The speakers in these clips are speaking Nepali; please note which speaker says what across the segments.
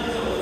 Speaker 1: Thank you.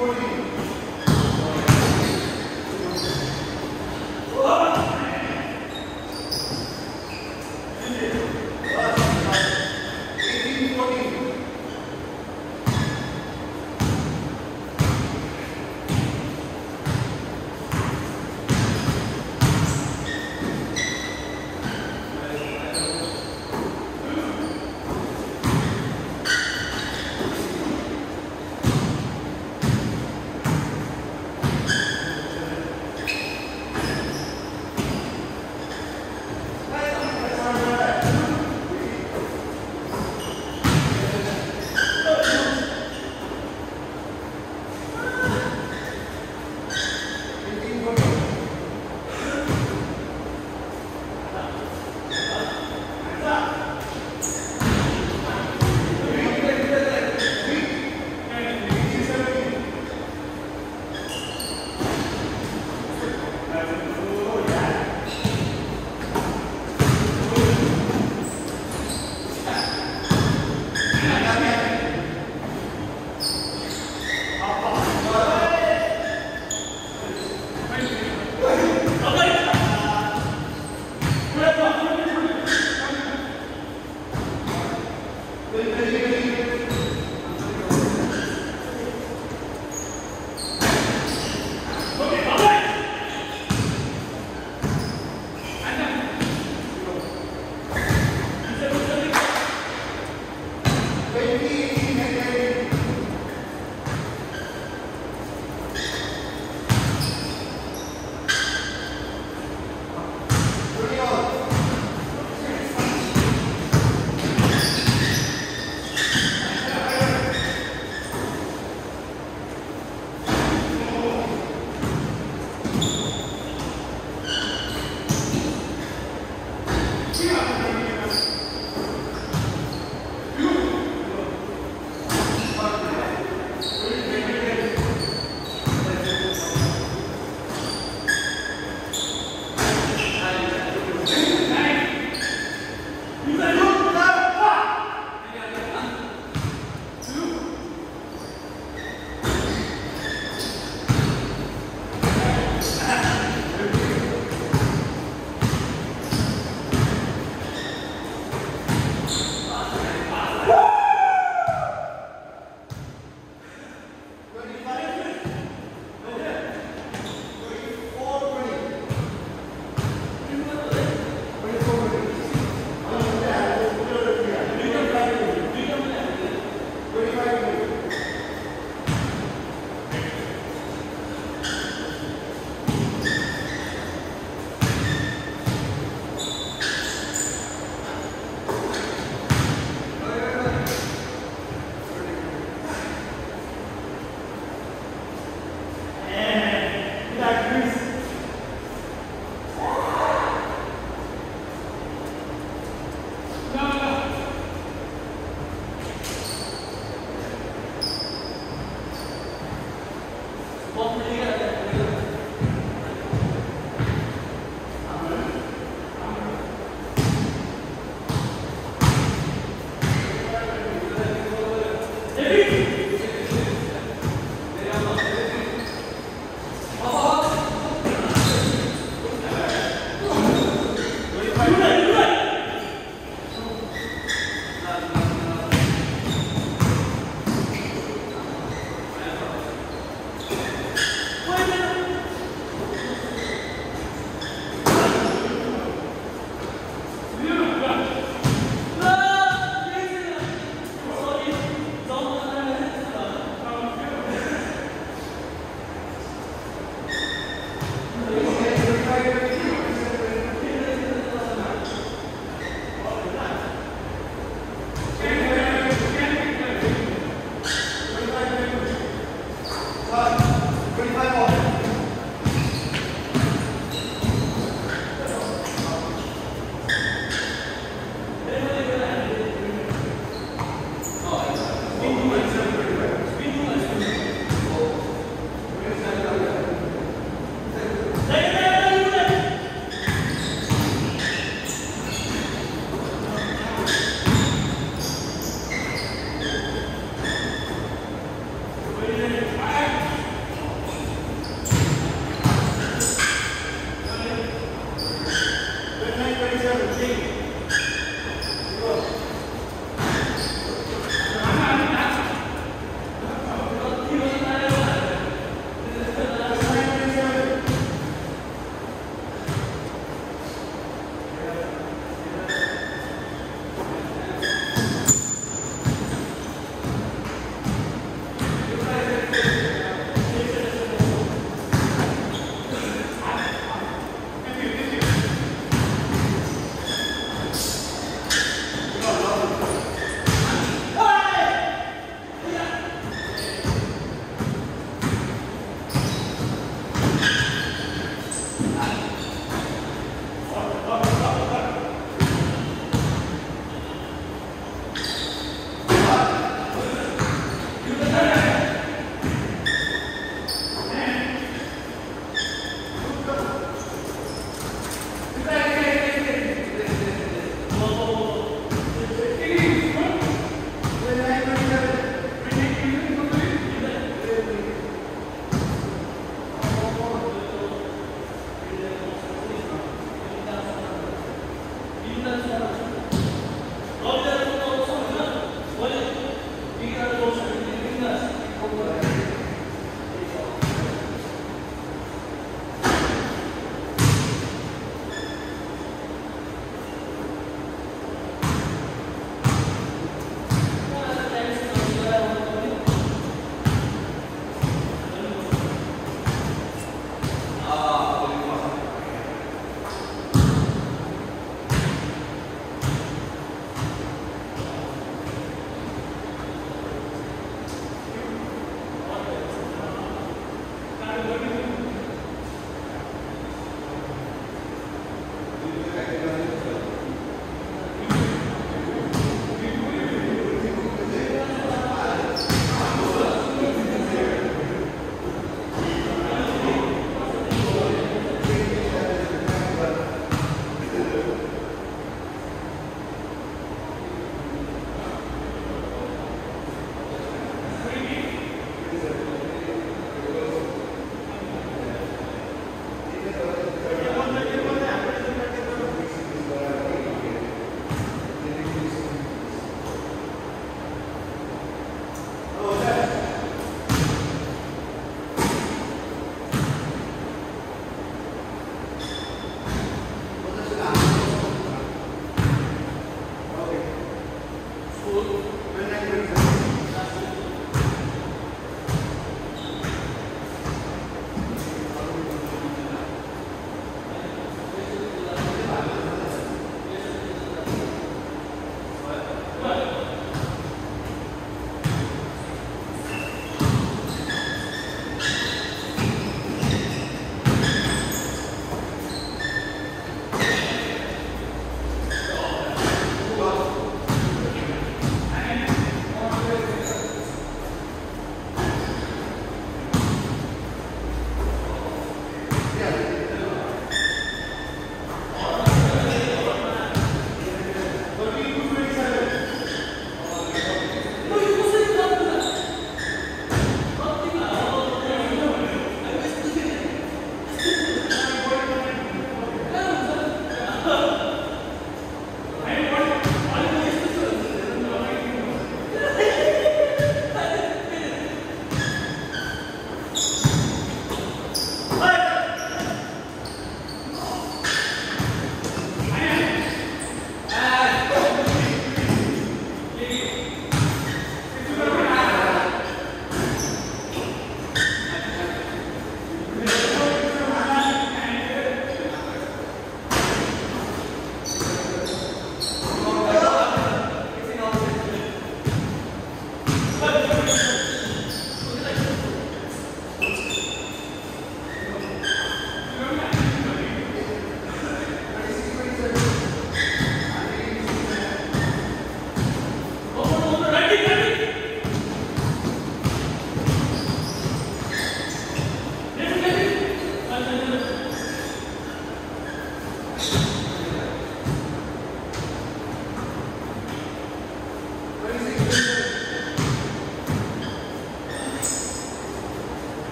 Speaker 2: for
Speaker 1: you.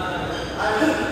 Speaker 3: I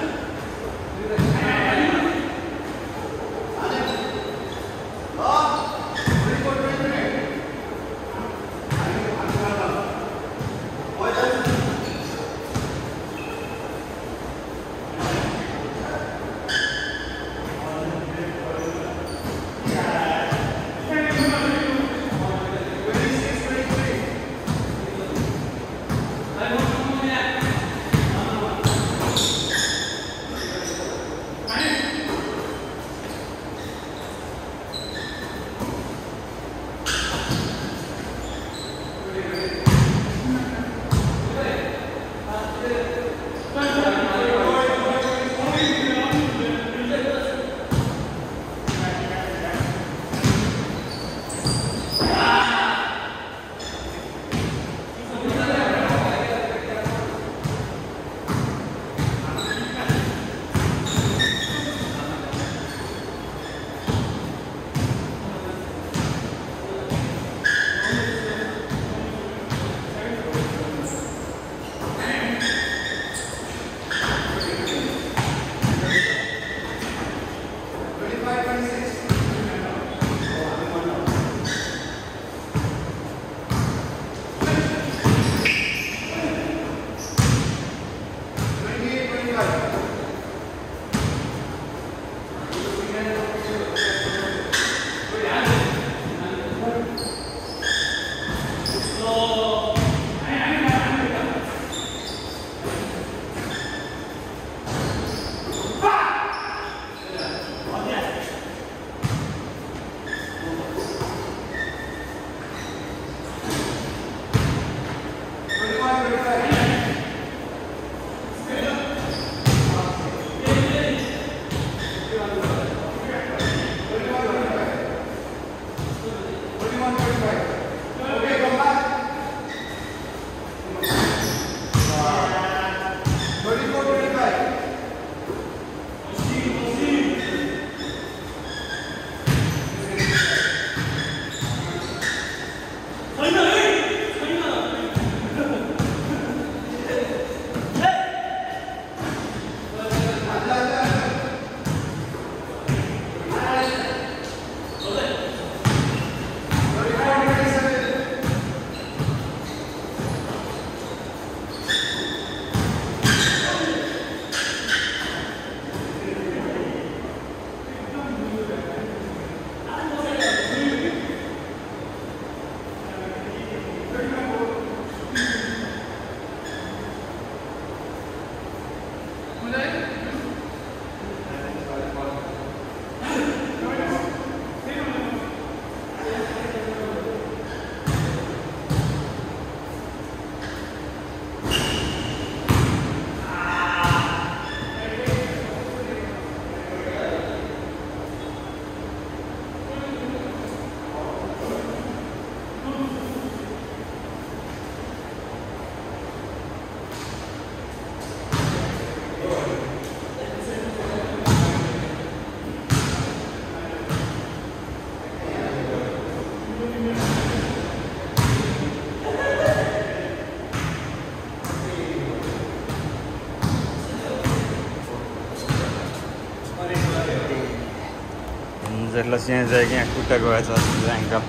Speaker 3: हजुरलाई चाहिँ चाहिँ यहाँ खुट्टा गएछ एङ्कल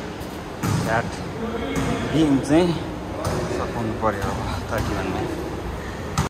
Speaker 3: ह्याट बिम चाहिँ